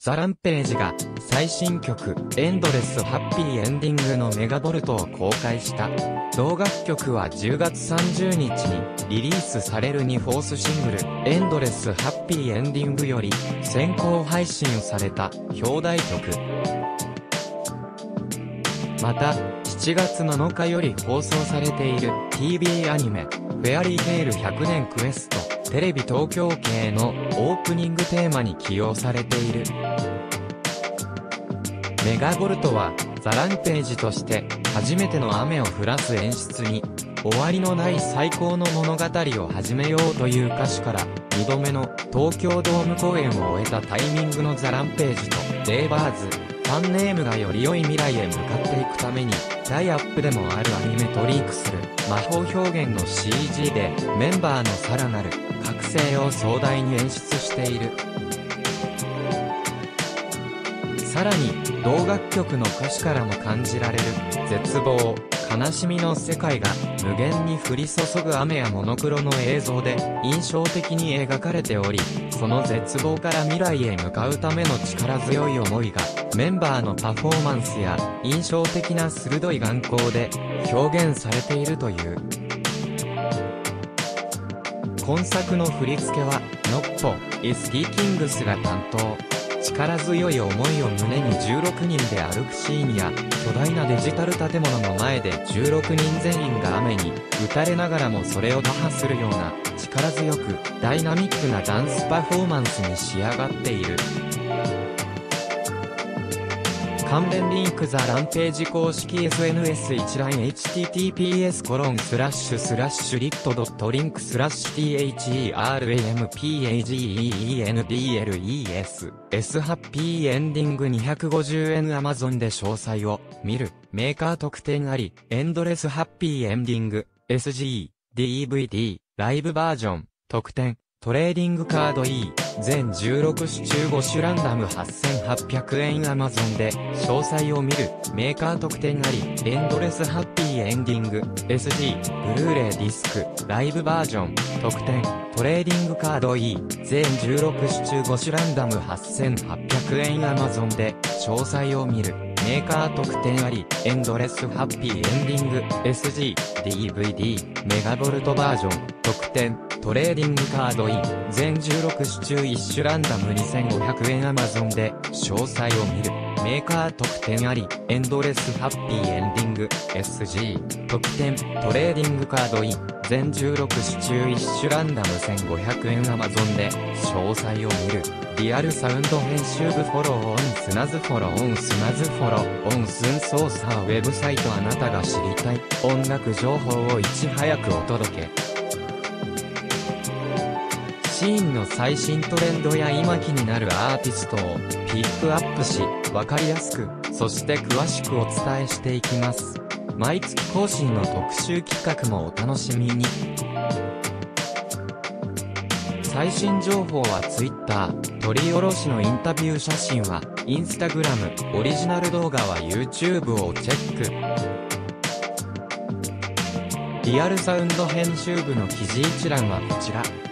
THE RAMPAGE が最新曲 Endless Happy-Ending のメガボルトを公開した。同楽曲は10月30日にリリースされる2フォースシングル Endless Happy-Ending より先行配信された表題曲。また、7月7日より放送されている TV アニメ、フェアリーテイル100年クエストテレビ東京系のオープニングテーマに起用されている。メガボルトは、ザランページとして、初めての雨を降らす演出に、終わりのない最高の物語を始めようという歌詞から、2度目の東京ドーム公演を終えたタイミングのザランページと、レーバーズ、ファンネームがより良い未来へ向かっていくために、タイアップでもあるアニメとリークする魔法表現の CG でメンバーのさらなる覚醒を壮大に演出している。さらに、同楽曲の歌詞からも感じられる、絶望、悲しみの世界が、無限に降り注ぐ雨やモノクロの映像で、印象的に描かれており、その絶望から未来へ向かうための力強い思いが、メンバーのパフォーマンスや、印象的な鋭い眼光で、表現されているという。今作の振り付けは、ノッポ、SD キングスが担当。力強い思いを胸に16人で歩くシーンや、巨大なデジタル建物の前で16人全員が雨に打たれながらもそれを打破するような、力強く、ダイナミックなダンスパフォーマンスに仕上がっている。関連リンクザランページ公式 SNS 一覧 https コロンスラッシュスラッシュリットドットリンクスラッシュ THERAMPAGEENDLES S ハッピーエンディング250円 Amazon で詳細を見る。メーカー特典ありエンドレスハッピーエンディング SG DVD ライブバージョン特典トレーディングカード E、全16種中5種ランダム8800円 Amazon で、詳細を見る、メーカー特典あり、 Endless Happy-Ending、SG、ブルーレイディスク、ライブバージョン、特典、トレーディングカード E、全16種中5種ランダム8800円 Amazon で、詳細を見る。メーカー特典あり、 Endless Happy-Ending、SG、DVD、メガボルトバージョン、特典、トレーディングカード E、全16種中1種ランダム2500円 Amazon で、詳細を見る。メーカー特典あり、 Endless Happy-Ending、SG、特典、トレーディングカード E、全16種中1種ランダム1500円 Amazon で、詳細を見る。リアルサウンド編集部フォローオンスナズフォローオンスナズフォローオンスン操作ウェブサイトあなたが知りたい。音楽情報をいち早くお届け。シーンの最新トレンドや今気になるアーティストをピックアップし、わかりやすく、そして詳しくお伝えしていきます。毎月更新の特集企画もお楽しみに。最新情報は Twitter、取り下ろしのインタビュー写真は Instagram、オリジナル動画は YouTube をチェック。リアルサウンド編集部の記事一覧はこちら。